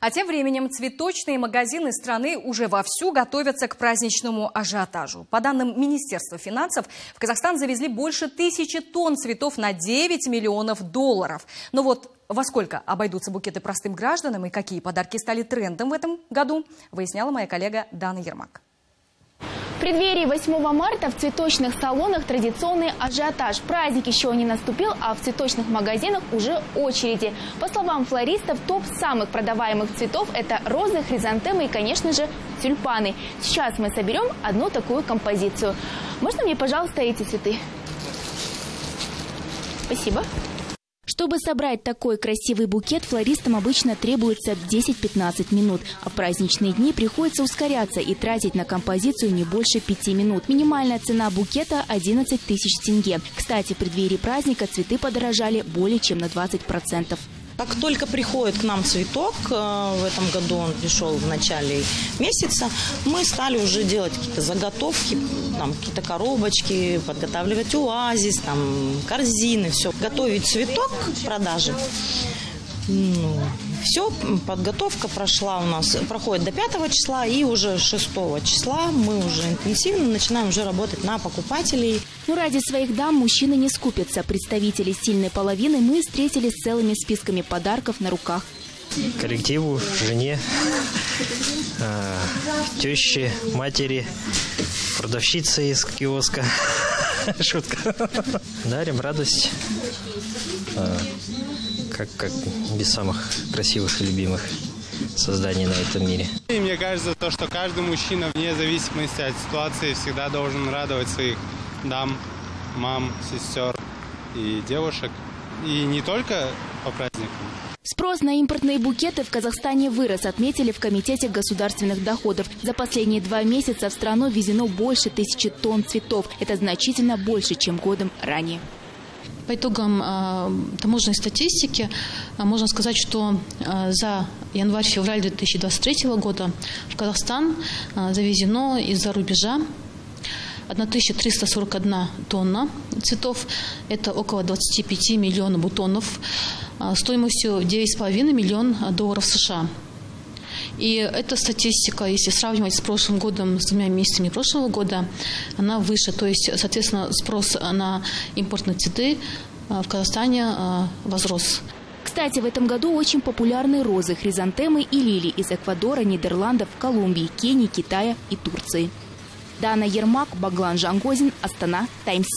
А тем временем цветочные магазины страны уже вовсю готовятся к праздничному ажиотажу. По данным Министерства финансов, в Казахстан завезли больше тысячи тонн цветов на 9 миллионов долларов. Но вот во сколько обойдутся букеты простым гражданам и какие подарки стали трендом в этом году, выясняла моя коллега Дана Ермак. В преддверии 8 марта в цветочных салонах традиционный ажиотаж. Праздник еще не наступил, а в цветочных магазинах уже очереди. По словам флористов, топ самых продаваемых цветов – это розы, хризантемы и, конечно же, тюльпаны. Сейчас мы соберем одну такую композицию. Можно мне, пожалуйста, эти цветы? Спасибо. Чтобы собрать такой красивый букет, флористам обычно требуется 10-15 минут, а в праздничные дни приходится ускоряться и тратить на композицию не больше 5 минут. Минимальная цена букета – 11 тысяч тенге. Кстати, в преддверии праздника цветы подорожали более чем на 20%. Как только приходит к нам цветок, э, в этом году он пришел в начале месяца, мы стали уже делать какие-то заготовки, там какие-то коробочки, подготавливать оазис, там корзины, все. Готовить цветок к продаже. Ну, все, подготовка прошла у нас, проходит до 5 числа, и уже 6 числа мы уже интенсивно начинаем уже работать на покупателей. Ну, ради своих дам мужчины не скупятся. Представители сильной половины мы встретили с целыми списками подарков на руках. Коллективу, жене, э, теще, матери, продавщице из киоска. Шутка. Дарим радость. Как, как без самых красивых и любимых созданий на этом мире. И мне кажется, то, что каждый мужчина, вне зависимости от ситуации, всегда должен радовать своих дам, мам, сестер и девушек. И не только по праздникам. Спрос на импортные букеты в Казахстане вырос, отметили в Комитете государственных доходов. За последние два месяца в страну везено больше тысячи тонн цветов. Это значительно больше, чем годом ранее. По итогам э, таможенной статистики э, можно сказать, что э, за январь-февраль 2023 года в Казахстан завезено из-за рубежа 1341 тонна цветов. Это около 25 миллионов бутонов стоимостью 9,5 миллион долларов США. И эта статистика, если сравнивать с прошлым годом, с двумя месяцами прошлого года, она выше. То есть, соответственно, спрос на импортные цветы э, в Казахстане э, возрос. Кстати, в этом году очень популярны розы, хризантемы и лилии из Эквадора, Нидерландов, Колумбии, Кении, Китая и Турции. Дана Ермак, Баглан Жангозин, Астана, Таймс.